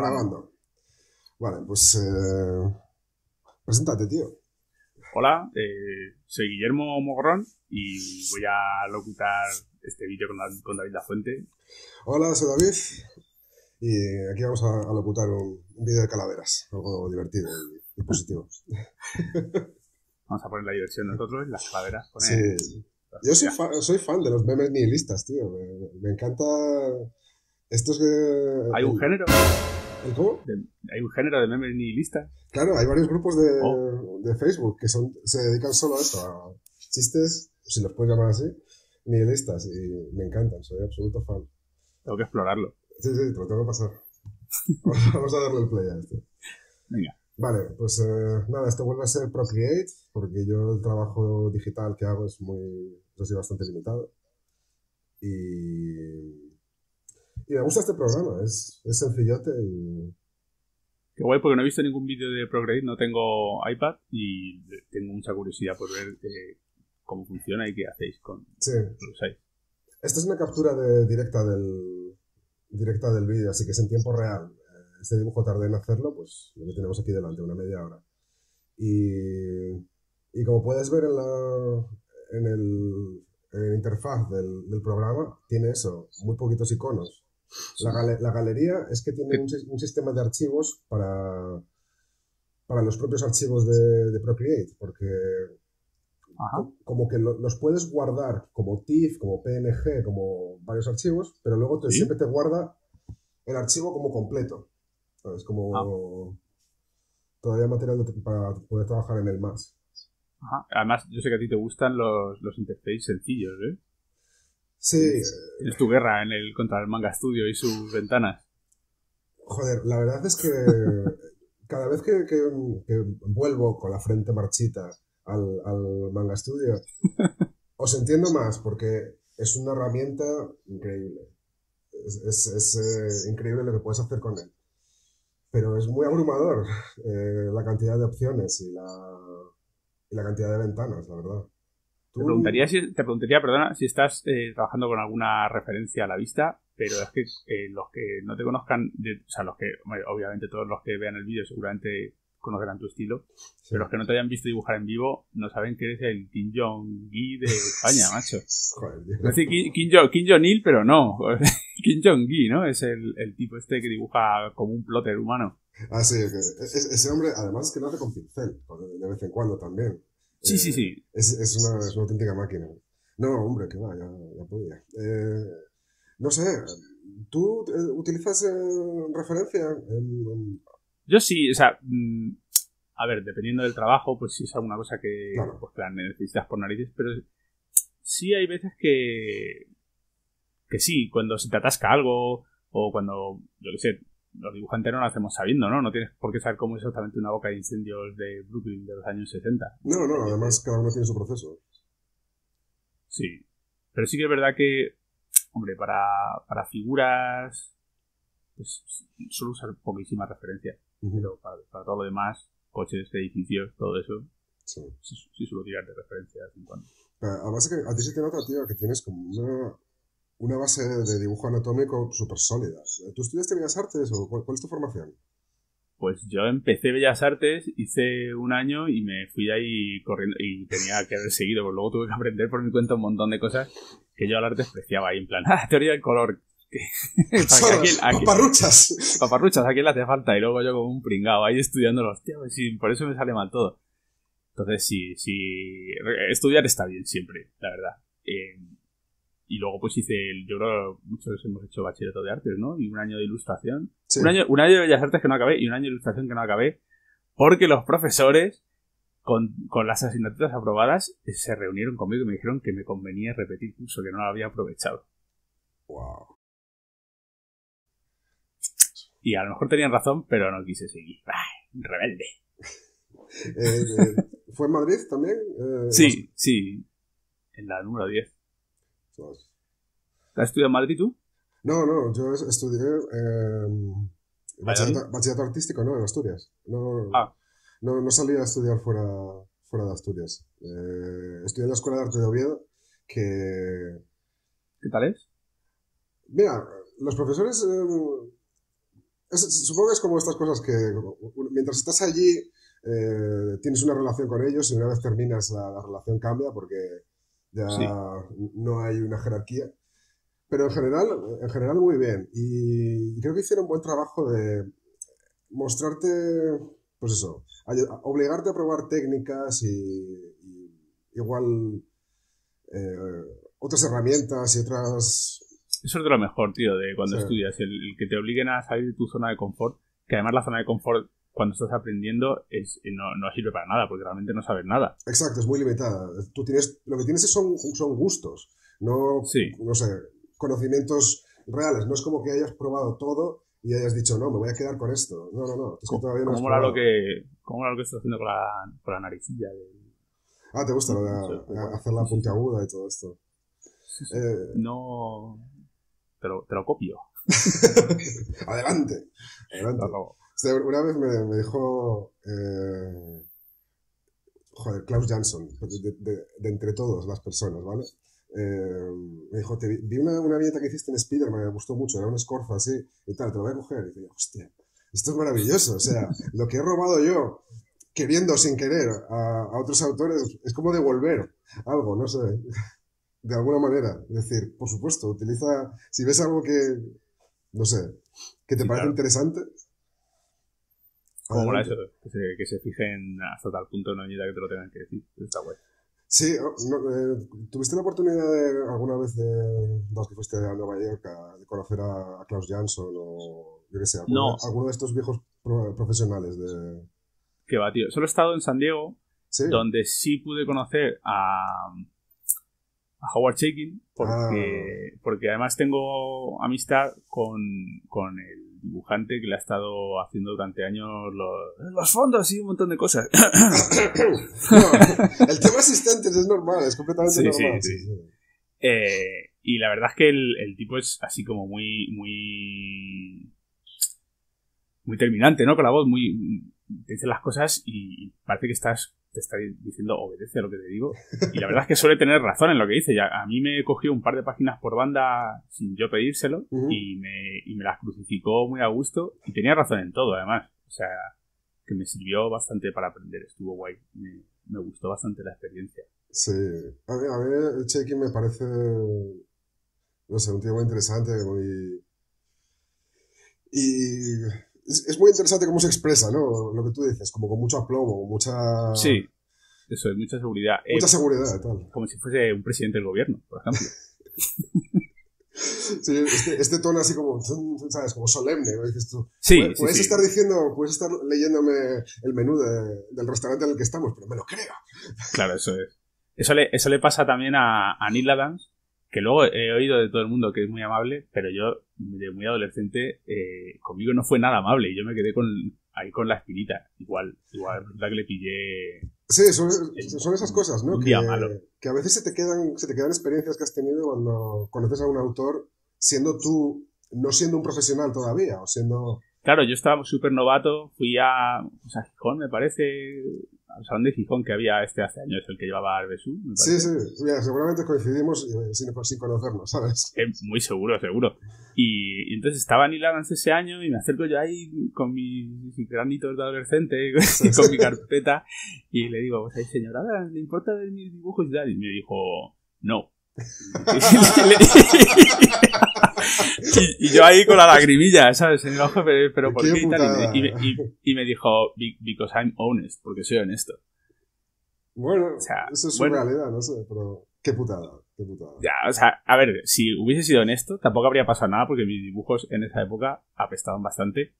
Grabando. Vale, pues. Eh, preséntate, tío. Hola, eh, soy Guillermo Mogorrón y voy a locutar este vídeo con, con, David La Fuente. Hola, soy David y aquí vamos a, locutar un, vídeo de calaveras, algo divertido y, positivo. vamos a poner la diversión nosotros, las calaveras. sí. Yo soy, soy fan de los memes nihilistas, tío. Me, encanta estos que... ¿Hay un género? ¿El cómo? ¿Hay un género de memes nihilistas? Claro, hay varios grupos de, oh. de Facebook que son, se dedican solo a esto, a chistes, si los puedes llamar así, nihilistas. Y me encantan, soy absoluto fan. Tengo que explorarlo. Sí, sí, te lo tengo que pasar. Vamos a darle el play a esto. Venga. Vale, pues eh, nada, esto vuelve a ser Procreate, porque yo el trabajo digital que hago es muy, es bastante limitado. Y, y me gusta este programa, es, es sencillote y... Qué guay, porque no he visto ningún vídeo de Procreate, no tengo iPad y tengo mucha curiosidad por ver eh, cómo funciona y qué hacéis con sí. lo Esta es una captura de, directa del, directa del vídeo, así que es en tiempo real este dibujo tardé en hacerlo, pues lo que tenemos aquí delante, una media hora. Y, y como puedes ver en la, en el, en interfaz del, del, programa, tiene eso, muy poquitos iconos. La, la galería es que tiene un, un, sistema de archivos para, para los propios archivos de, de Procreate, porque como que los puedes guardar como TIFF, como PNG, como varios archivos, pero luego siempre te guarda el archivo como completo. Es como ah. todavía material para poder trabajar en el más. Además, yo sé que a ti te gustan los, los interfaces sencillos, ¿eh? Sí. Es tu guerra en el, contra el Manga Studio y sus ventanas. Joder, la verdad es que cada vez que, vuelvo con la frente marchita al, al Manga Studio, os entiendo más porque es una herramienta increíble. Es, es, eh, increíble lo que puedes hacer con él pero es muy abrumador eh, la cantidad de opciones y la, y la cantidad de ventanas, la verdad. Te, preguntaría si, te preguntaría, perdona, si estás eh, trabajando con alguna referencia a la vista, pero es que eh, los que no te conozcan, o sea, los que, obviamente todos los que vean el vídeo seguramente conocerán tu estilo, pero los que no te hayan visto dibujar en vivo no saben que eres el Kim Jong-gi de España, macho. Joder, Kim, Kim, Jong, pero no. Kim Jong-gi, ¿no? Es el, el, tipo este que dibuja como un plotter humano. Ah, sí, ese hombre, además es que lo hace con pincel, de vez en cuando también. Sí, sí, sí. Es, es, una, es, una, auténtica máquina. No, hombre, que va, ya, ya podía. Eh, no sé, ¿tú eh, utilizas eh, referencia en, yo sí, o sea, mm, a ver, dependiendo del trabajo, pues sí es alguna cosa que, pues, la necesitas por narices, pero sí hay veces que, que sí, cuando se te atasca algo, o cuando, yo qué sé, los dibujantes no lo hacemos sabiendo, ¿no? No tienes por qué saber cómo es exactamente una boca de incendios de Brooklyn de los años 60. No, no, además cada uno tiene su proceso. Sí. Pero sí que es verdad que, hombre, para, para figuras, pues suelo usar poquísimas referencias. Pero para, todo lo demás, coches, edificios, todo eso, sí, sí, suelo tirar de referencia de vez en cuando. Además, que a ti se te nota, tío, que tienes como una, una base de dibujo anatómico súper sólida. ¿Tú estudiaste Bellas Artes o cuál, es tu formación? Pues yo empecé Bellas Artes, hice un año y me fui ahí corriendo y tenía que haber seguido, porque luego tuve que aprender por mi cuenta un montón de cosas que yo al arte despreciaba ahí, en plan, ah, teoría del color, paparruchas. Paparruchas, a quién le hace falta. Y luego yo como un pringado ahí estudiándolo. Hostia, pues por eso me sale mal todo. Entonces sí, sí. Estudiar está bien siempre, la verdad. Eh, y luego pues hice, el, yo creo muchos hemos hecho bachillerato de artes, ¿no? Y un año de ilustración. Un, año, un año de bellas artes que no acabé y un año de ilustración que no acabé. Porque los profesores, con, con las asignaturas aprobadas, se reunieron conmigo y me dijeron que me convenía repetir curso, que no lo había aprovechado. Wow. Y a lo mejor tenían razón, pero no quise seguir. rebelde! Eh, eh, ¿Fue en Madrid también? Eh, sí, sí. En la número 10. ¿Has estudiado en Madrid tú? No, no, yo estudié bachillerato, artístico, ¿no? En Asturias. No, ah. no, no salí a estudiar fuera, fuera de Asturias. estudié en la Escuela de Arte de Oviedo, que... ¿Qué tal es? Mira, los profesores supongo que es como estas cosas que mientras estás allí eh, tienes una relación con ellos y una vez terminas la, relación cambia porque ya no hay una jerarquía. Pero en general, en general muy bien. Y creo que hicieron un buen trabajo de mostrarte, pues eso, obligarte a probar técnicas y, igual eh, otras herramientas y otras... Eso es de lo mejor, tío, de cuando estudias, el, que te obliguen a salir de tu zona de confort, que además la zona de confort cuando estás aprendiendo es, no, no sirve para nada, porque realmente no sabes nada. Exacto, es muy limitada. Tú tienes, lo que tienes son, son gustos, no, no sé, conocimientos reales. No es como que hayas probado todo y hayas dicho, no, me voy a quedar con esto. No, no, no. Es que todavía no ¿Cómo era lo que, ¿Cómo era lo que estás haciendo con la, con la naricilla? Ah, ¿te gusta lo de hacer la puntiaguda y todo esto? Eh, no. Te lo, te lo copio. adelante. Adelante. Una vez me, me dijo. Eh, joder, Klaus Jansson, de, de, entre todos las personas, ¿vale? Eh, me dijo, te vi, una, una viñeta que hiciste en Spider-Man, me gustó mucho, era un escorzo así y tal, te lo voy a coger. Y dije, hostia, esto es maravilloso. O sea, lo que he robado yo, queriendo sin querer, a, a otros autores, es como devolver algo, no sé, de alguna manera. Es decir, por supuesto, utiliza, si ves algo que, no sé, que te parece interesante. Como eso, que se, que se fijen hasta tal punto no necesita que te lo tengan que decir. Está guay. Sí, eh, ¿tuviste la oportunidad de, alguna vez de, que fuiste a Nueva York de conocer a, Klaus Jansson o yo qué sé, alguno, alguno de estos viejos profesionales de... Que va, tío. Solo he estado en San Diego, donde sí pude conocer a, a Howard Shaking, porque, ah. porque además tengo amistad con, con el dibujante que le ha estado haciendo durante años los, los fondos y un montón de cosas. el tema asistentes es normal, es completamente normal. Eh, y la verdad es que el, el, tipo es así como muy, muy, muy terminante, ¿no? Con la voz, muy, te dice las cosas y parece que estás te está diciendo obedece a lo que te digo. Y la verdad es que suele tener razón en lo que dice. Ya, a mí me cogió un par de páginas por banda sin yo pedírselo y, me, y me las crucificó muy a gusto y tenía razón en todo, además. O sea, que me sirvió bastante para aprender. Estuvo guay. Me, me gustó bastante la experiencia. Sí. A mí, a mí el check me parece, no sé, un tío muy interesante, muy... Y es, muy interesante cómo se expresa, ¿no? Lo que tú dices, como con mucho aplomo, mucha... Sí, eso es, mucha seguridad. Mucha eh, seguridad, tal. Como si fuese un presidente del gobierno, por ejemplo. sí, este, este, tono así como, ¿sabes? Como solemne, ¿no? Dices tú. Sí, puedes, estar diciendo, puedes estar leyéndome el menú del restaurante en el que estamos, pero me lo creo. Claro, eso es. Eso le, eso le pasa también a, a Neil Adams, que luego he oído de todo el mundo que es muy amable, pero yo, de muy adolescente, eh, conmigo no fue nada amable y yo me quedé con, ahí con la espinita. Igual, igual, verdad que le pillé. Sí, son, son esas cosas, ¿no? Que, que, a veces se te, quedan, se te quedan experiencias que has tenido cuando conoces a un autor siendo tú, no siendo un profesional todavía, o siendo... Claro, yo estaba súper novato, fui a, pues a Gijón, me parece, al salón de Gijón que había este hace años, el que llevaba Arbesú. Sí, sí, seguramente coincidimos eh, sin, sin, conocernos, ¿sabes? Eh, muy seguro, seguro. Y, entonces estaba en Adams ese año y me acerco yo ahí con mis granitos de adolescente, con mi carpeta, y le digo, pues, señora, ¿le importa ver mis dibujos y tal? Y me dijo, no. Y, yo ahí con la lagrimilla, ¿sabes? En el ojo, pero, ¿por qué? Y, tal? Y, me dijo, because I'm honest, porque soy honesto. Bueno, eso es su realidad, no sé, pero qué putada, qué putada. Ya, o sea, a ver, si hubiese sido honesto, tampoco habría pasado nada, porque mis dibujos en esa época apestaban bastante.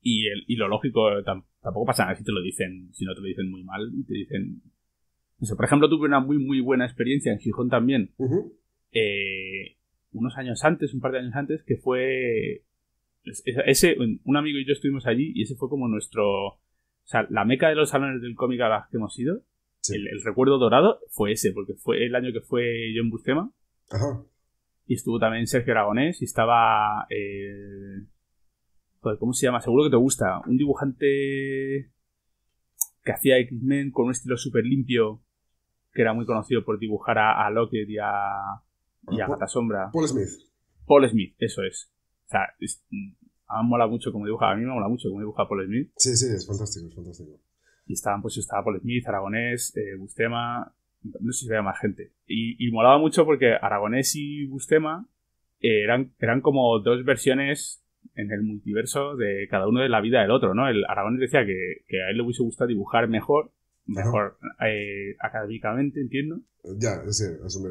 Y, el, y lo lógico, tampoco pasa nada si te lo dicen, si no te lo dicen muy mal, y te dicen... Por ejemplo, tuve una muy, muy buena experiencia en Gijón también. eh, unos años antes, un par de años antes, que fue... Ese, un amigo y yo estuvimos allí y ese fue como nuestro... O sea, la meca de los salones del cómic a las que hemos ido, el, recuerdo dorado fue ese, porque fue el año que fue John Buscema. Ajá. Y estuvo también Sergio Aragonés y estaba... Eh, ¿Cómo se llama? Seguro que te gusta. Un dibujante que hacía X-Men con un estilo súper limpio, que era muy conocido por dibujar a, a Lockett y a, y a Gata Sombra. Paul Smith. Paul Smith, eso es. O sea, A mí me mola mucho como dibuja, a mí me mola mucho como dibuja Paul Smith. Sí, sí, es fantástico, es fantástico. Y estaban, pues estaba Paul Smith, Aragonés, eh, Bustema, no sé si había más gente. Y, y molaba mucho porque Aragonés y Bustema eh, eran, eran como dos versiones en el multiverso de cada uno de la vida del otro, ¿no? El Aragonés decía que, que a él le hubiese gustado dibujar mejor, mejor eh, académicamente, entiendo. Ya, sí, eso me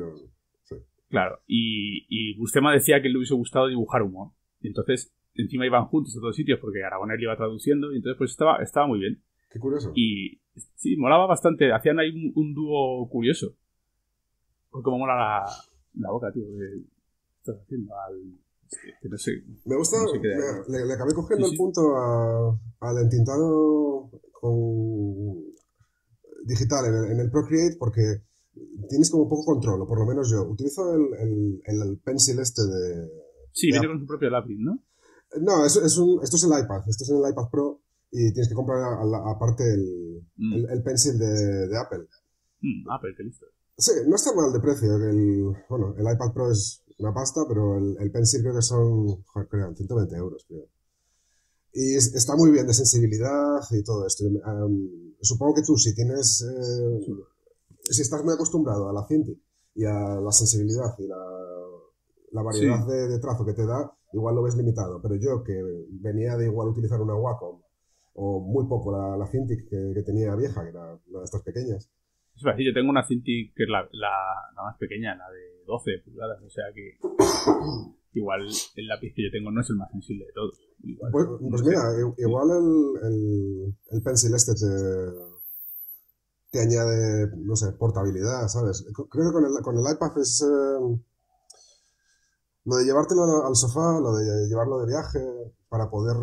sí. Claro, y, y Bustema decía que le hubiese gustado dibujar humor. Y entonces, encima iban juntos a todos sitios porque Aragonés le iba traduciendo y entonces pues estaba, estaba muy bien. Qué curioso. Y sí, molaba bastante. Hacían ahí un, un dúo curioso. Pues como mola la, la boca, tío. Que estás haciendo al. Que no sé. Me gusta, no sé qué de- me- le, le acabé cogiendo Sí, el sí. punto a- al entintado con digital en el, en el Procreate porque tienes como poco control, o por lo menos yo. Utilizo el, el, pencil este de... Sí, Ya. viene con su propio lápiz, ¿no? No, es, es un, esto es el iPad, esto es en el iPad Pro y tienes que comprar aparte el, Mm. el, el pencil de, de Apple. Mm, pero qué listo. Sí, no está mal de precio. El, bueno, el iPad Pro es una pasta, pero el, el Pencil creo que son, joder, creo, 120 euros, creo. Y es- está muy bien de sensibilidad y todo esto. Em, supongo que tú, si tienes, eh, si estás muy acostumbrado a la Cintiq y a la sensibilidad y la, la variedad Sí. de, de trazo que te da, igual lo ves limitado. Pero yo, que venía de igual utilizar una Wacom, o muy poco la, la Cintiq que, que tenía vieja, que era una de estas pequeñas, Es así, yo tengo una Cintiq que es la, la, la más pequeña, la de 12 pulgadas, o sea que igual el lápiz que yo tengo no es el más sensible de todos. Igual, Pues, no pues mira, igual el, el, el pencil este te, te añade, no sé, portabilidad, ¿sabes? Creo que con el, con el iPad es eh, lo de llevártelo al al sofá, lo de llevarlo de viaje, para poder,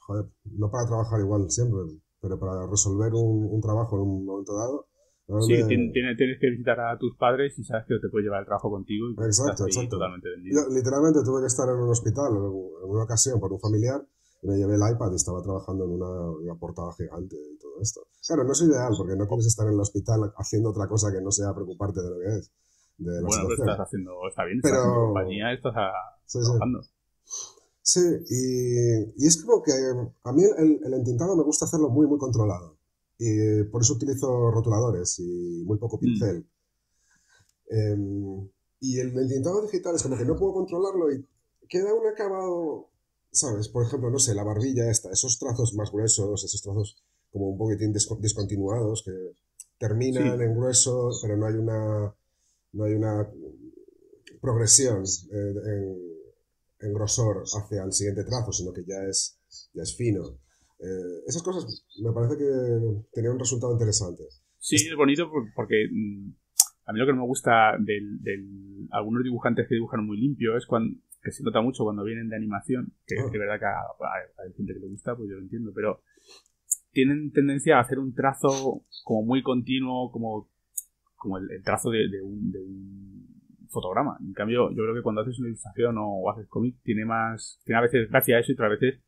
joder, no para trabajar igual siempre, pero para resolver un, un trabajo en un momento dado. Sí, me- tien- tiene- tienes que visitar a tus padres y sabes que te puedes llevar el trabajo contigo y Exacto, estás exacto. totalmente vendido. Yo literalmente tuve que estar en un hospital en una ocasión por un familiar y me llevé el iPad y estaba trabajando en una, una portada gigante y todo esto. Claro, no es ideal porque no quieres estar en el hospital haciendo otra cosa que no sea preocuparte de lo que es, de la bueno, pero situación. estás haciendo, está bien, Pero- estás en compañía, estás a- Sí, sí. trabajando. Sí, y, y es como que a mí el, el entintado me gusta hacerlo muy, muy controlado. Y por eso utilizo rotuladores y muy poco pincel. Em, y el entintado digital es como que no puedo controlarlo y queda un acabado, ¿sabes? Por ejemplo, no sé, la barbilla esta, esos trazos más gruesos, esos trazos como un poquitín desco- discontinuados que terminan Sí. en grueso, pero no hay una, no hay una progresión eh, en, en grosor hacia el siguiente trazo, sino que ya es, ya es fino. Eh, esas cosas me parece que tenían un resultado interesante. Sí, es bonito por- porque mm, a mí lo que no me gusta del, del- algunos dibujantes que dibujan muy limpio es cuando que se nota mucho cuando vienen de animación, que Ah. es verdad que a- a- hay gente que le gusta, pues yo lo entiendo, pero tienen tendencia a hacer un trazo como muy continuo, como, como el, el trazo de, de un, de un fotograma. En cambio, yo creo que cuando haces una ilustración o haces cómic, tiene más, tiene a veces gracia eso y otras veces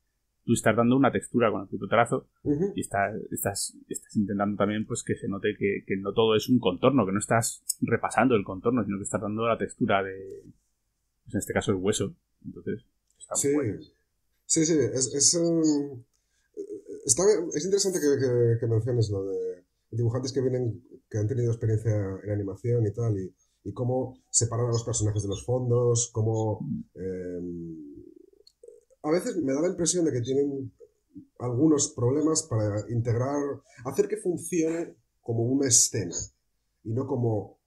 tú estás dando una textura con el puto trazo Ujú. y estás, estás, estás intentando también pues que se note que, que no todo es un contorno, que no estás repasando el contorno, sino que estás dando la textura de, pues en este caso el hueso. Entonces, está muy Sí, guay. sí, sí, es, es, um, está es interesante que, que- que menciones lo de dibujantes que vienen, que han tenido experiencia en animación y tal, y, y cómo separan a los personajes de los fondos, cómo... eh, a veces me da la impresión de que tienen algunos problemas para integrar, hacer que funcione como una escena y no como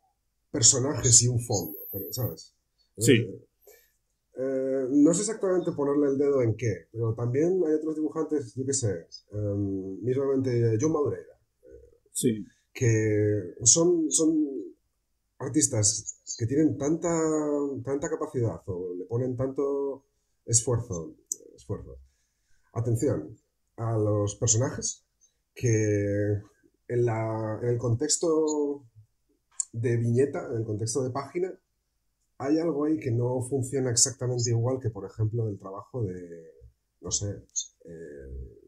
personajes y un fondo, ¿sabes? Sí. Eh, eh, no sé exactamente ponerle el dedo en qué, pero también hay otros dibujantes, yo qué sé, em, mismamente John Madureira, Sí, que son, son artistas que tienen tanta, tanta capacidad o le ponen tanto esfuerzo, atención a los personajes que en, el contexto de viñeta, en el contexto de página, hay algo ahí que no funciona exactamente igual que, por ejemplo, el trabajo de, no sé, eh,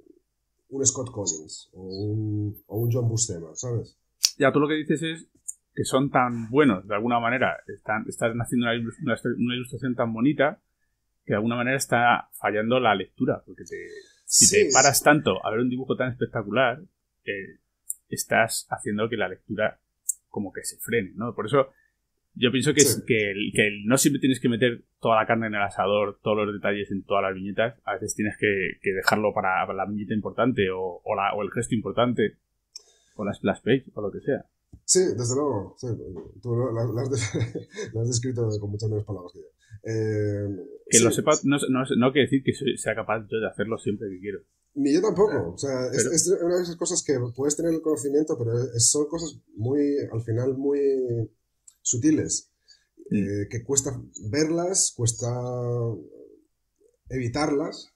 un Scott Collins o un, o un John Buscema, ¿sabes? ya tú lo que dices es que son tan buenos, de alguna manera, están, están haciendo una ilustración tan bonita, que que de alguna manera está fallando la lectura, porque te, si te paras tanto a ver un dibujo tan espectacular, eh, estás haciendo que la lectura como que se frene, ¿no? Por eso yo pienso que, que, no siempre tienes que meter toda la carne en el asador, todos los detalles en todas las viñetas. A veces tienes que, dejarlo para la viñeta importante o, o, el gesto importante o la splash page o lo que sea. Sí, desde luego. Tú lo, has, descrito con muchas menos palabras que yo. Eh, que lo sepa no, no, quiere decir que sea capaz yo de hacerlo siempre que quiero. Ni yo tampoco. O sea, es, una de esas cosas que puedes tener el conocimiento, pero son cosas muy, al final, muy sutiles. Mm. Eh, que cuesta verlas, cuesta evitarlas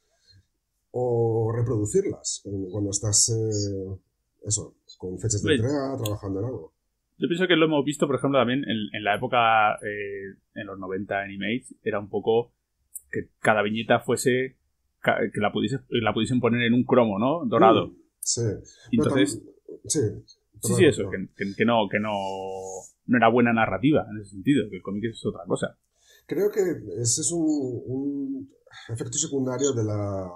o reproducirlas cuando estás, eh, eso, con fechas de entrega, trabajando en algo. Yo pienso que lo hemos visto, por ejemplo, también en, la época, eh, en los 90 Animates, era un poco que cada viñeta fuese, que la, pudiese, la pudiesen poner en un cromo, ¿no? Dorado. Mm, sí. Entonces, sí. Sí, sí, eso, que, no, que no, no era buena narrativa en ese sentido, que el cómic es otra cosa. Creo que ese es un, un efecto secundario de la,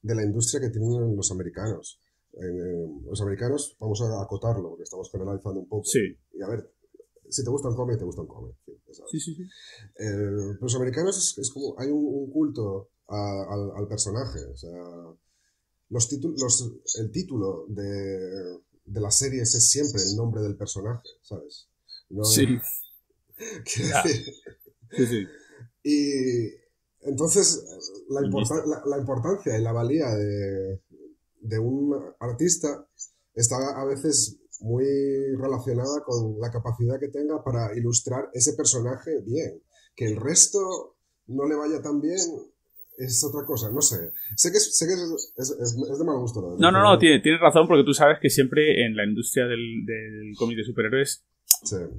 de la industria que tienen los americanos. Eh, los americanos, vamos a acotarlo, porque estamos generalizando un poco. Sí. Y a ver, si te gusta un cómic, te gusta un cómic. Sí, sí, sí. Eh, los americanos es, como, hay un, culto al, al, personaje, o sea, los títulos, el título de, de las series es siempre el nombre del personaje, ¿sabes? sí. sí, sí. Y entonces la, la, importancia y la valía de, de un artista está a veces muy relacionada con la capacidad que tenga para ilustrar ese personaje bien. Que el resto no le vaya tan bien es otra cosa, no sé. Sé que, sé que es, es, de mal gusto. no, no, no, tienes tiene razón porque tú sabes que siempre en la industria del, del cómic de superhéroes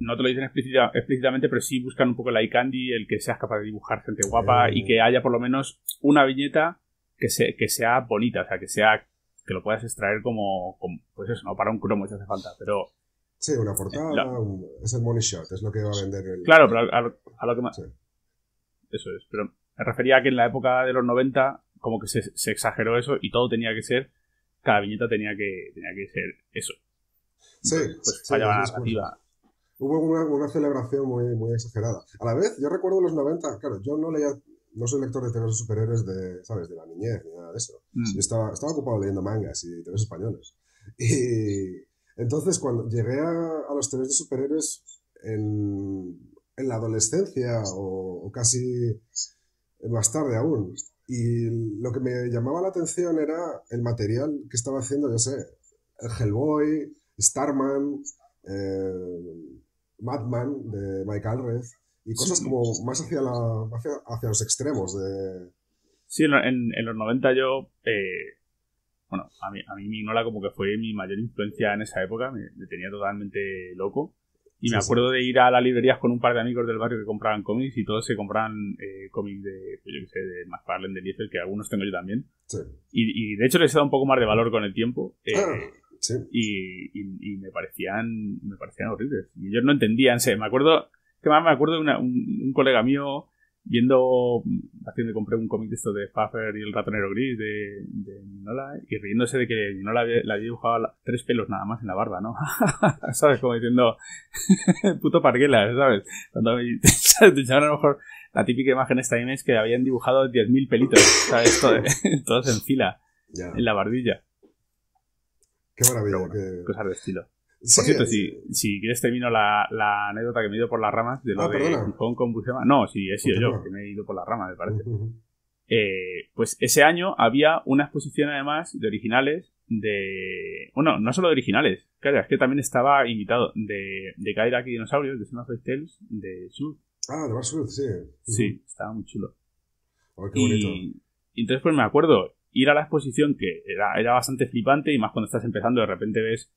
no te lo dicen explícitamente, pero sí buscan un poco la candy, el que seas capaz de dibujar gente guapa y que haya por lo menos una viñeta que, que sea bonita, o sea, que sea que lo puedas extraer como, pues eso, no para un cromo si hace falta, pero... Sí, una portada, es el money shot, es lo que va a vender el... Claro, pero a, lo que más... Eso es, pero me refería a que en la época de los 90 como que se, exageró eso y todo tenía que ser, cada viñeta tenía que, tenía que ser eso. Sí, pues fallaba narrativa. Hubo una, una, celebración muy, muy exagerada. A la vez, yo recuerdo los 90, claro, yo no leía no soy lector de TVs superhéroes de, ¿sabes? De la niñez ni nada de eso. Mm. Yo estaba, estaba ocupado leyendo mangas y TVs españoles. Y entonces cuando llegué a, a los TVs de superhéroes en, en la adolescencia o, casi más tarde aún, y lo que me llamaba la atención era el material que estaba haciendo, yo sé, el Hellboy, Starman, eh, Madman de Mike Alred, y cosas como más hacia, la, hacia, los extremos de... Sí, en, en, los 90 yo... Eh, bueno, a mí, a mí mi Nola como que fue mi mayor influencia en esa época, me, tenía totalmente loco. Y me acuerdo de ir a las librerías con un par de amigos del barrio que compraban cómics y todos se compraban eh, cómics de, pues yo qué sé, de McFarlane, de Liefeld, que algunos tengo yo también. Sí. Y, y, de hecho les he dado un poco más de valor con el tiempo. Eh, ah, sí. y, y, me parecían me parecían horribles. Y ellos no entendían. Me acuerdo que más me acuerdo de un, colega mío viendo, haciendo compré un cómic de esto de Puffer y el ratonero gris de, de Ninola y riéndose de que Ninola había, le había dibujado tres pelos nada más en la barba, ¿no? ¿Sabes? Como diciendo, puto parguela, ¿sabes? Cuando te a lo mejor la típica imagen esta es que habían dibujado 10.000 pelitos, ¿sabes? todos en fila, en la barbilla. Qué maravilla. Cosas de estilo. Por cierto, si, si quieres termino la, la, anécdota que me he ido por las ramas de lo ah, de Hong con Bucema. No, sí, he sido yo, que me he ido por las ramas, me parece. eh, pues ese año había una exposición además de originales de... Bueno, no solo de originales, claro, es que también estaba invitado de, de Kairaki Dinosaurios, de Son of Tales, de Sur. Ah, de Bar sí. Sí, estaba muy chulo. Oh, qué bonito. Y, y entonces pues me acuerdo ir a la exposición que era, era bastante flipante y más cuando estás empezando de repente ves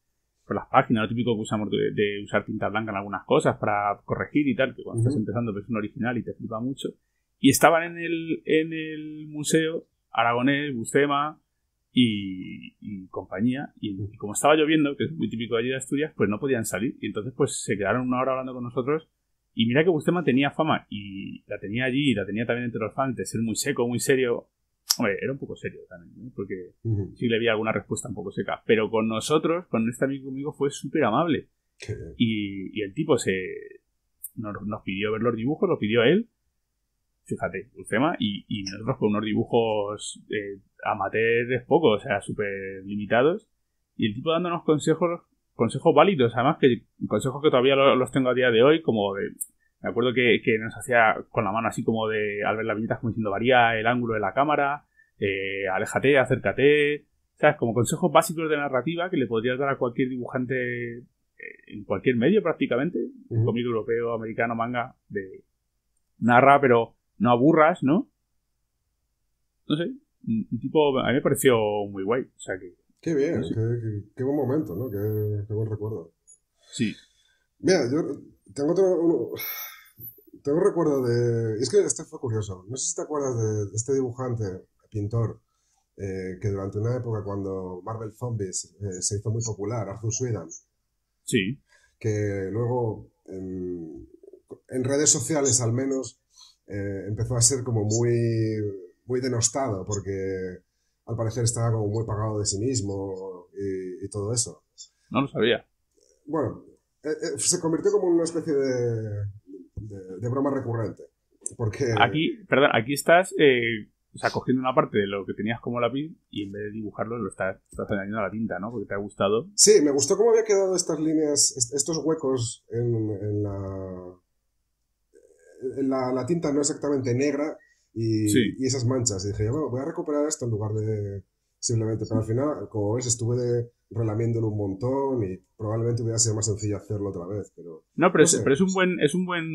por las páginas, lo típico que usamos de, usar tinta blanca en algunas cosas para corregir y tal, que cuando estás empezando ves un original y te flipa mucho. Y estaban en el, en el museo Aragonés, Bucema y, compañía, y, como estaba lloviendo, que es muy típico allí de Asturias, pues no podían salir. Y entonces pues se quedaron una hora hablando con nosotros Y mira que Buscema tenía fama, y la tenía allí, y la tenía también entre los fans, de ser muy seco, muy serio. Hombre, era un poco serio también, ¿eh? porque sí le había alguna respuesta un poco seca. Pero con nosotros, con este amigo conmigo, fue súper amable. Y, y el tipo se nos, nos pidió ver los dibujos, lo pidió él. Fíjate, Ulcema, y, y nosotros con unos dibujos eh, amateurs poco, o sea, súper limitados. Y el tipo dándonos consejos, consejos válidos, además que consejos que todavía lo- los tengo a día de hoy, como de. Me acuerdo que, que nos hacía con la mano así como de, al ver las viñetas, como diciendo, varía el ángulo de la cámara, eh, aléjate, acércate, ¿sabes? Como consejos básicos de narrativa que le podrías dar a cualquier dibujante eh, en cualquier medio prácticamente, Ujú. cómic europeo, americano, manga, de narra, pero no aburras, ¿no? No sé, un tipo, a mí me pareció muy guay, o sea que, Qué bien, Sí. qué, qué- qué buen momento, ¿no? Qué, qué buen recuerdo. sí, Mira, yo tengo otro. uno- tengo recuerdo de. Es que este fue curioso. No sé si te acuerdas de, de este dibujante, pintor, eh, que durante una época cuando Marvel Zombies eh, se hizo muy popular, Arthur Sweden, sí, que luego en, en redes sociales al menos eh, empezó a ser como muy, muy denostado porque al parecer estaba como muy pagado de sí mismo y, y todo eso. no lo sabía. Bueno, eh, eh, se convirtió como en una especie de, de, de broma recurrente. Porque Aquí, perdón, aquí estás, eh, o sea, cogiendo una parte de lo que tenías como lápiz y en vez de dibujarlo lo estás, estás añadiendo a la tinta, ¿no? Porque te ha gustado. sí, me gustó cómo había quedado estas líneas, est- estos huecos en, en la, en la, la tinta no exactamente negra y, Sí. y esas manchas. Y dije, bueno, voy a recuperar esto en lugar de simplemente. Pero al final, como ves, estuve de- relamiéndolo un montón y probablemente hubiera sido más sencillo hacerlo otra vez. Pero No, pero, No es, pero es un buen, es un buen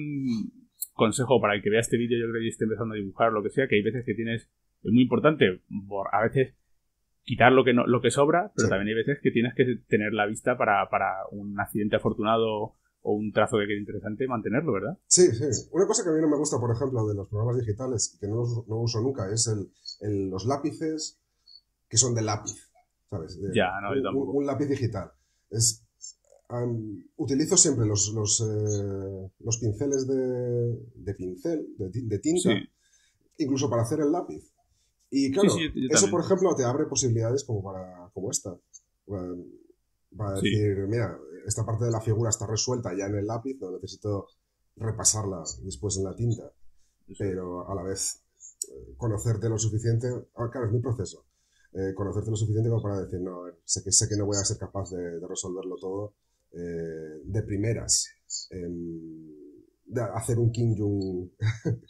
consejo para el que vea este vídeo, yo creo que esté empezando a dibujar lo que sea, que hay veces que tienes, es muy importante, por, a veces quitar lo que no, lo que sobra, pero Sí. también hay veces que tienes que tener la vista para, para un accidente afortunado o un trazo que quede interesante, mantenerlo, ¿verdad? Sí, sí. Una cosa que a mí no me gusta, por ejemplo, de los programas digitales, que no, no uso nunca, es el, el- los lápices que son de lápiz, ¿sabes? De- Ya, no, yo un, tampoco. un lápiz digital. Es, utilizo siempre los, los, eh, los pinceles de, de pincel, de, de tinta, Sí. incluso para hacer el lápiz. Y claro, sí, eso, por ejemplo, te abre posibilidades como, para, como esta. Para, para Sí. decir, mira, esta parte de la figura está resuelta ya en el lápiz, no necesito repasarla después en la tinta, pero a la vez eh, conocerte lo suficiente, ah, claro, es mi proceso, eh, conocerte lo suficiente como para decir, no, a ver, sé que, sé que no voy a ser capaz de, de resolverlo todo eh, de primeras, de hacer un King Jung,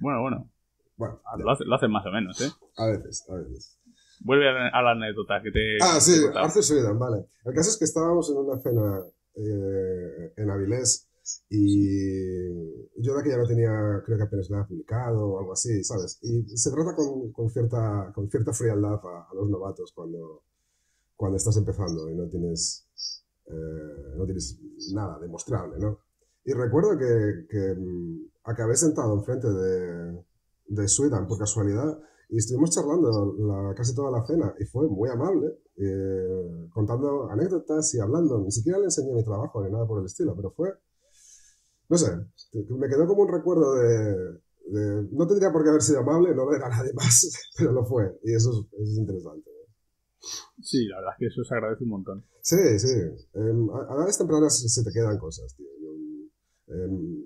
Bueno, bueno, bueno, lo, hace- lo hacen más o menos, ¿eh? a veces, a veces. Vuelve a la, a la anécdota que te... Ah, sí, te. Arthur Sweden, vale. El caso es que estábamos en una cena eh, en Avilés y yo de aquella no tenía, creo que apenas nada publicado o algo así, ¿sabes? Y se trata con, con cierta, con cierta frialdad a, a los novatos cuando, cuando estás empezando y no tienes, eh, no tienes nada demostrable, ¿no? Y recuerdo que, que mm, acabé sentado enfrente de, de Sweden por casualidad y estuvimos charlando la, casi toda la cena y fue muy amable, eh, contando anécdotas y hablando. Ni siquiera le enseñé mi trabajo ni nada por el estilo, pero fue, no sé, me quedó como un recuerdo de, de- no tendría por qué haber sido amable, no era nadie más, pero lo fue y eso es, eso es interesante. Sí, la verdad es que eso se agradece un montón. Sí, sí. Em, a, edades tempranas se te quedan cosas, tío. Em,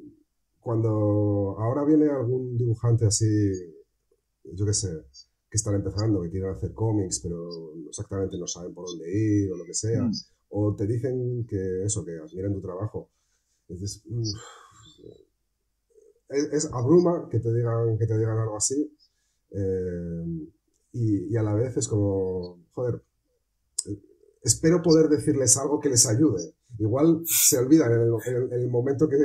cuando ahora viene algún dibujante así, yo qué sé, que están empezando, que quieren hacer cómics, pero exactamente no saben por dónde ir o lo que sea, Mm. o te dicen que eso, que admiran tu trabajo, y dices, "Mm, es, es abruma que te digan, que te digan algo así, em, y, y a la vez es como, joder, espero poder decirles algo que les ayude. Igual se olvidan en el, en el- en el momento que,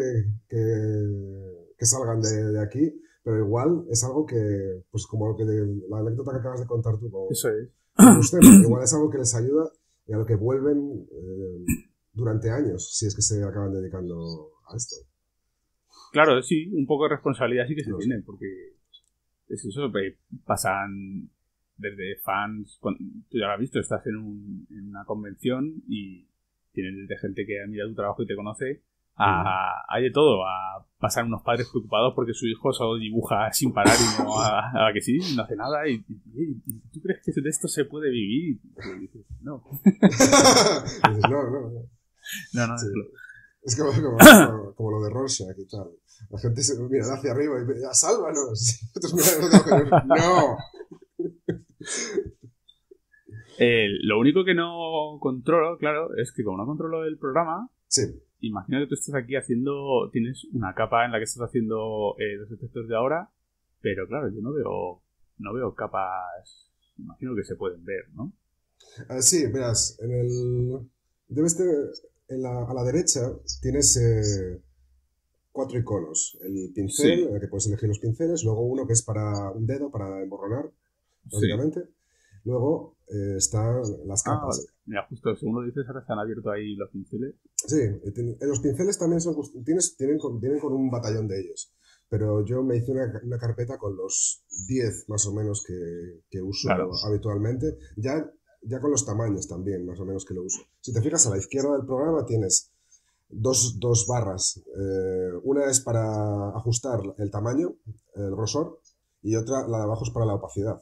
que, que salgan de, de aquí, pero igual es algo que, pues como lo que de- la anécdota que acabas de contar tú Eso es. usted, igual es algo que les ayuda y a lo que vuelven eh, durante años, si es que se acaban dedicando a esto. Claro, sí, un poco de responsabilidad sí que se No tiene, porque es eso, pasan desde fans, tú ya lo has visto, estás en, un- en una convención y tienes desde gente que admira tu trabajo y te conoce, a, hay de todo, a pasar unos padres preocupados porque su hijo solo dibuja sin parar y no a, que sí, no hace nada y, tú crees que de esto se puede vivir y dices, no. no, no, no. No, no, es como, como, como, lo de Rorschach y tal. La gente se mira hacia arriba y ya, sálvanos. no. Eh, lo único que no controlo, claro, es que como no controlo el programa, sí. imagino que tú estás aquí haciendo, tienes una capa en la que estás haciendo eh, los efectos de ahora, pero claro, yo no veo, no veo capas, imagino que se pueden ver, ¿no? Ah, sí, verás, en el, debes tener, en la, a la derecha tienes eh, cuatro iconos. El pincel, en el que puedes elegir los pinceles, luego uno que es para un dedo, para emborronar, básicamente. Luego eh, están las ah, capas. Mira, justo según lo dices, ahora están abiertos ahí los pinceles. Sí, eh, los pinceles también son, tienes, tienen, con, vienen con un batallón de ellos. Pero yo me hice una, una carpeta con los 10 más o menos que, que uso habitualmente. Ya, ya con los tamaños también, más o menos que lo uso. Si te fijas a la izquierda del programa tienes dos, dos barras. Eh, una es para ajustar el tamaño, el grosor, y otra, la de abajo, es para la opacidad.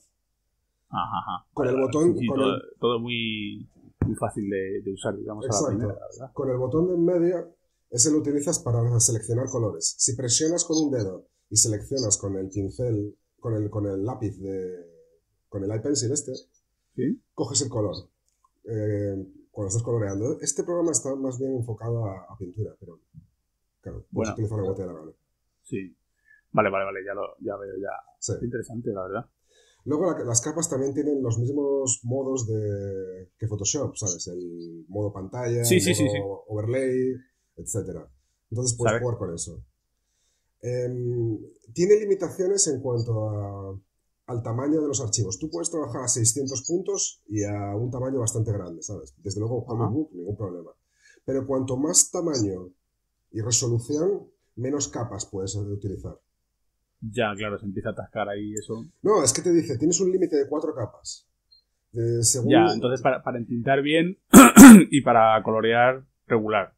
Ajá, Con el botón. todo, muy, muy, fácil de, usar, digamos, a la primera, ¿verdad? Con el botón de en medio, ese lo utilizas para seleccionar colores. Si presionas con un dedo y seleccionas con el pincel, con el, con el lápiz de. con el iPencil este, coges el color. Eh, cuando estás coloreando. Este programa está más bien enfocado a, pintura, pero claro, puedes utilizar la la Sí. Vale, vale, vale, ya lo ya veo, ya. Interesante, la verdad. Luego las capas también tienen los mismos modos de que Photoshop, ¿sabes? El modo pantalla, el modo overlay, etcétera. Entonces puedes jugar con eso. Em, tiene limitaciones en cuanto a, al tamaño de los archivos. Tú puedes trabajar a 600 puntos y a un tamaño bastante grande, ¿sabes? Desde luego, Comic Book, ningún problema. Pero cuanto más tamaño y resolución, menos capas puedes utilizar. Ya, claro, se empieza a atascar ahí eso. No, es que te dice, tienes un límite de cuatro capas. Ya, entonces para, para entintar bien y para colorear regular.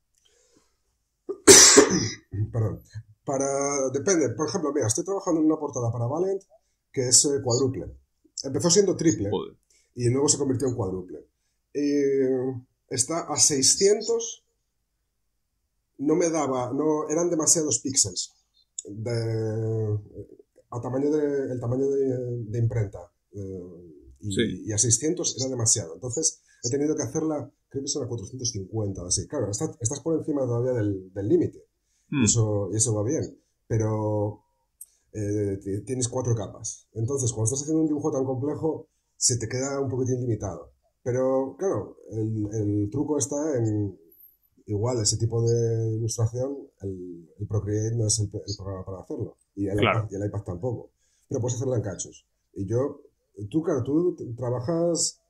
Perdón. Para. Depende. Por ejemplo, mira, estoy trabajando en una portada para Valent que es eh, cuádruple. Empezó siendo triple y luego se convirtió en cuádruple. está a 600. No me daba, no, eran demasiados píxeles a tamaño de, el tamaño de, imprenta. Eh, y, a 600 era demasiado. Entonces he tenido que hacerla, creo que son a 450 o así. Claro, estás por encima todavía del límite. Eso, y eso va bien. Pero eh, tienes cuatro capas. Entonces, cuando estás haciendo un dibujo tan complejo, se te queda un poquitín limitado. Pero, claro, el, truco está en, igual, ese tipo de ilustración, el, Procreate no es el, programa para hacerlo. Y el, iPad, tampoco. Pero puedes hacerlo en cachos. Y yo, tú, claro, tú trabajas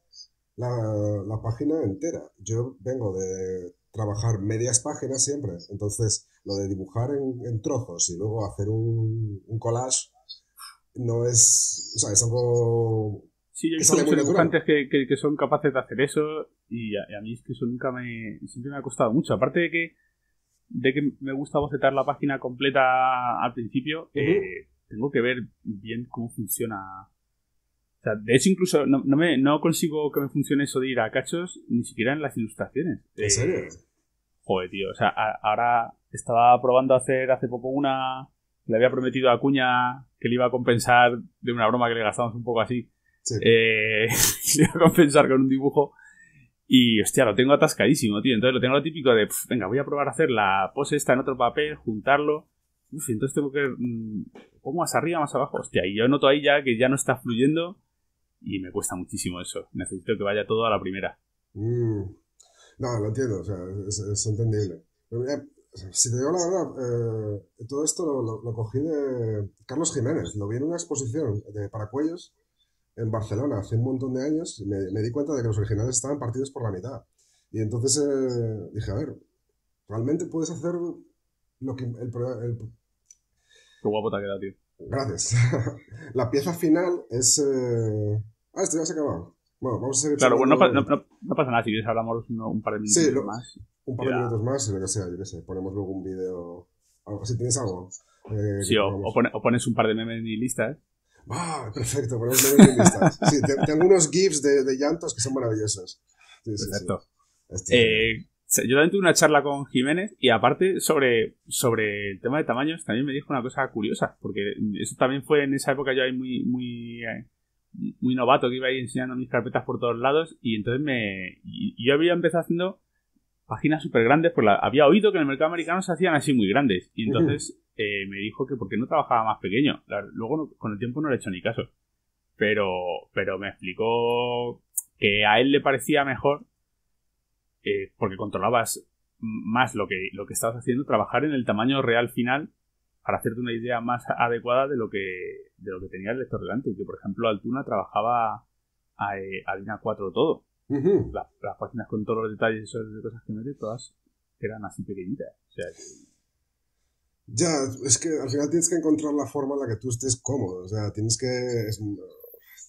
la, la página entera. Yo vengo de trabajar medias páginas siempre. Entonces, lo de dibujar en, trozos y luego hacer un, collage no es. O sea, es algo. Sí, yo he visto muchos dibujantes que, que, son capaces de hacer eso y a, mí es que eso nunca me. Siempre me ha costado mucho. Aparte de que, de que me gusta bocetar la página completa al principio, eh, tengo que ver bien cómo funciona. O sea, de hecho, incluso no, no, me, no consigo que me funcione eso de ir a cachos ni siquiera en las ilustraciones. ¿En serio? Joder, tío. O sea, ahora estaba probando hacer hace poco una. Le había prometido a Cuña que le iba a compensar de una broma que le gastamos un poco así. Eh, le iba a compensar con un dibujo. Y hostia, lo tengo atascadísimo, tío. Entonces lo tengo lo típico de, venga, voy a probar a hacer la pose esta en otro papel, juntarlo. Uf, entonces tengo que. Mmm, más arriba, más abajo. Hostia, y yo noto ahí ya que ya no está fluyendo. Y me cuesta muchísimo eso. Necesito que vaya todo a la primera. Mm. No, lo entiendo, o sea, es, entendible. Eh, si te digo la verdad, eh, todo esto lo, cogí de Carlos Jiménez. Lo vi en una exposición de paracuellos en Barcelona hace un montón de años y me, di cuenta de que los originales estaban partidos por la mitad. Y entonces eh, dije, a ver, realmente puedes hacer lo que... El, Qué guapo te ha quedado, tío. Gracias. la pieza final es... Ah, esto ya se ha acabado. Bueno, vamos a seguir. Claro, bueno, no, no, pasa nada si quieres hablamos un par de minutos más. Un par de minutos más y lo que sea, yo qué sé. Ponemos luego un vídeo. Si tienes algo. Eh, sí, o, o, pones un par de memes en mi lista. Ah, perfecto, ponemos memes en listas. Sí, tengo unos GIFs de, de llantos que son maravillosos. Sí, Perfecto. Eh, yo también tuve una charla con Jiménez y aparte sobre, sobre el tema de tamaños también me dijo una cosa curiosa, porque eso también fue en esa época yo ahí muy, muy, eh, muy novato que iba ahí enseñando mis carpetas por todos lados y entonces me... Y, yo había empezado haciendo páginas súper grandes, pues había oído que en el mercado americano se hacían así muy grandes y entonces eh, me dijo que porque no trabajaba más pequeño. Luego con el tiempo no le he hecho ni caso. Pero, pero me explicó que a él le parecía mejor eh, porque controlabas más lo que, lo que estabas haciendo, trabajar en el tamaño real final para hacerte una idea más adecuada de lo que, de lo que tenía el lector delante. Y que, por ejemplo, Altuna trabajaba a, eh, a 4 todo. las páginas con todos los detalles y cosas que mete, todas eran así pequeñitas. Ya, es que al final tienes que encontrar la forma en la que tú estés cómodo. O sea, tienes que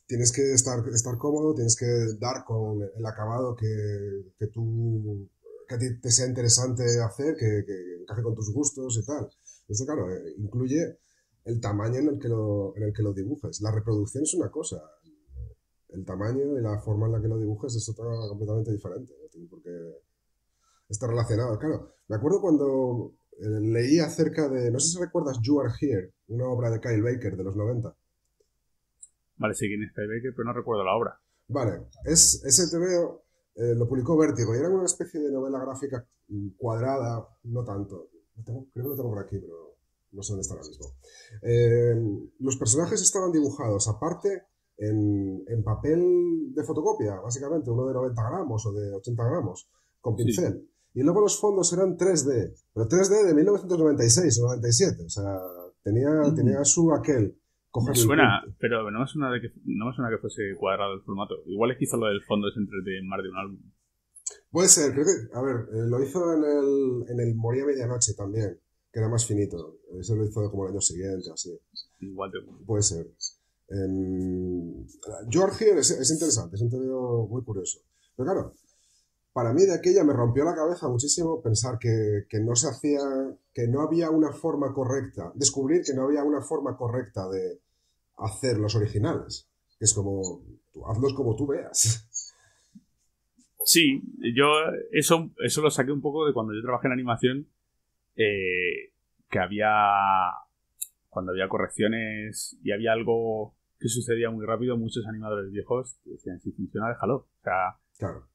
tienes que estar, estar cómodo, tienes que dar con el acabado que, que tú, que a ti te sea interesante hacer, que, que encaje con tus gustos y tal. Esto, claro, eh, incluye el tamaño en el, que lo, en el que lo dibujes. La reproducción es una cosa. El tamaño y la forma en la que lo dibujes es otra completamente diferente. Porque está relacionado. Claro, me acuerdo cuando eh, leí acerca de, no sé si recuerdas You Are Here, una obra de Kyle Baker de los 90. Vale, sí, quién es pero no recuerdo la obra. Vale, es, ese TVO eh, lo publicó Vértigo y era una especie de novela gráfica mm, cuadrada, no tanto. Creo que lo tengo por aquí, pero no sé dónde está ahora mismo. Eh, los personajes estaban dibujados aparte en, en, papel de fotocopia, básicamente, uno de 90 gramos o de 80 gramos, con pincel. Y luego los fondos eran 3D, pero 3D de 1996 o 97, o sea, tenía, mm. tenía su aquel. Me suena, pero no me suena, de que, no me suena que fuese cuadrado el formato. Igual es que hizo lo del fondo es entre de más de un álbum. Puede ser, creo que, a ver, eh, lo hizo en el, en el Moría Medianoche también, que era más finito. Eso lo hizo como el año siguiente, así. Igual te... Puede ser. George es, es, interesante, es un tema muy curioso. Pero claro, para mí de aquella me rompió la cabeza muchísimo pensar que, que, no se hacía, que no había una forma correcta, descubrir que no había una forma correcta de, hacer los originales. Que es como, tú, hazlos como tú veas. Sí, yo eso, eso lo saqué un poco de cuando yo trabajé en animación, eh, que había, cuando había correcciones y había algo que sucedía muy rápido, muchos animadores viejos decían, si funciona, déjalo. O sea, claro.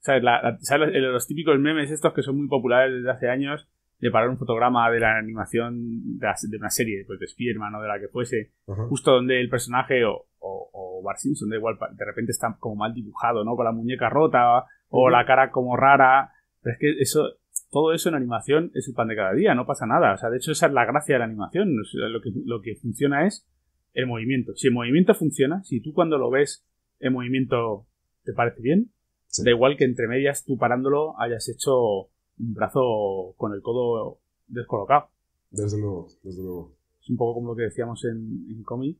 ¿sabes? los típicos memes estos que son muy populares desde hace años, de parar un fotograma de la animación de, una serie, pues de Spiderman o de la que fuese, justo donde el personaje o, o, o Bart Simpson, de igual, de repente está como mal dibujado, ¿no? Con la muñeca rota o la cara como rara. Pero es que eso, todo eso en animación es el pan de cada día, no pasa nada. O sea, de hecho esa es la gracia de la animación. Lo que, lo que funciona es el movimiento. Si el movimiento funciona, si tú cuando lo ves el movimiento te parece bien, da igual que entre medias tú parándolo hayas hecho un brazo con el codo descolocado. Desde luego, desde luego. Es un poco como lo que decíamos en, en cómic.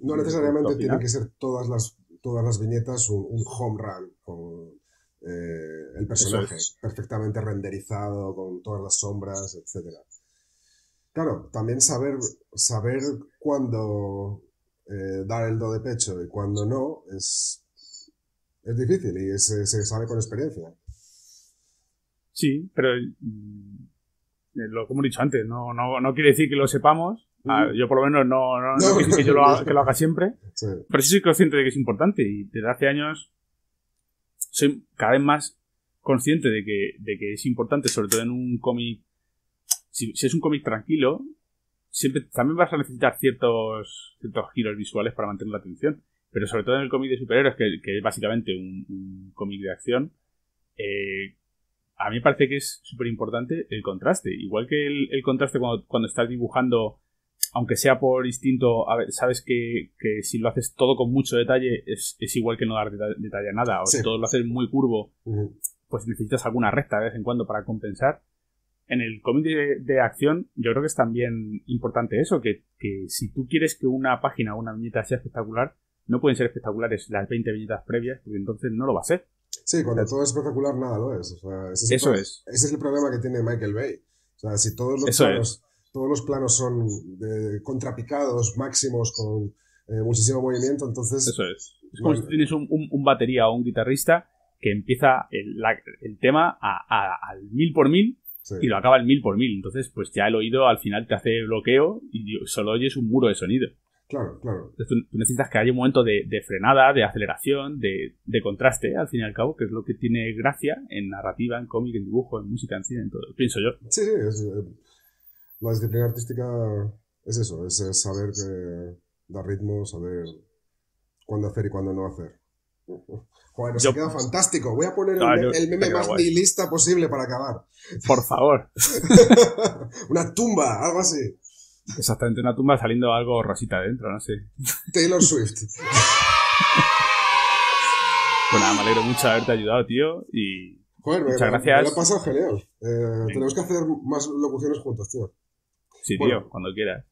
no necesariamente tienen que ser todas las, todas las viñetas un, home run con eh, el personaje perfectamente renderizado, con todas las sombras, etc. Claro, también saber, saber cuándo eh, dar el do de pecho y cuándo no es, es difícil y se sabe con experiencia. Sí, pero mm, lo como he dicho antes, no, no, no quiere decir que lo sepamos. Ah, yo por lo menos no, no, no, que yo lo haga, que lo haga siempre. Pero sí soy consciente de que es importante y desde hace años soy cada vez más consciente de que, de que es importante, sobre todo en un cómic. Si, es un cómic tranquilo, siempre también vas a necesitar ciertos, ciertos giros visuales para mantener la atención. Pero sobre todo en el cómic de superhéroes, que, que es básicamente un, un cómic de acción, eh, a mí me parece que es súper importante el contraste. Igual que el, contraste cuando, cuando, estás dibujando, aunque sea por instinto, sabes que, si lo haces todo con mucho detalle es, igual que no dar detalle a nada. O si todo lo haces muy curvo, pues necesitas alguna recta de vez en cuando para compensar. En el cómic de, acción, yo creo que es también importante eso, que, que si tú quieres que una página o una viñeta sea espectacular, no pueden ser espectaculares las 20 viñetas previas, porque entonces no lo va a ser. Sí, cuando todo es espectacular, nada lo es. O sea, ese es Eso el, es. Ese es el problema que tiene Michael Bay. O sea, si todos los Eso planos, todos los planos son de- contrapicados, máximos, con eh, muchísimo movimiento, entonces. Eso es. Es como Vale. si tienes un, un- un batería o un guitarrista que empieza el, la- el tema a- a- al mil por mil sí. y lo acaba al mil por mil. Entonces, pues ya el oído al final te hace bloqueo y solo oyes un muro de sonido. Claro, claro. Entonces, tú, necesitas que haya un momento de, de frenada, de aceleración, de, de contraste, al fin y al cabo, que es lo que tiene gracia en narrativa, en cómic, en dibujo, en música, en cine, en todo. Pienso yo. Sí, sí, es, eh, la disciplina artística es eso, es, saber que dar ritmo, saber cuándo hacer y cuándo no hacer. Joder, nos Yo- queda fantástico. Voy a poner el, Ah, yo- el meme más nihilista posible para acabar. Por favor. Una tumba, algo así. Exactamente, una tumba saliendo algo rosita dentro, no sé. Taylor Swift. Pues nada, me alegro mucho de haberte ayudado, tío. Y Joder, Muchas me- gracias. me lo he pasado genial. Eh, tenemos que hacer más locuciones juntos, tío. sí, Bueno. tío, cuando quieras.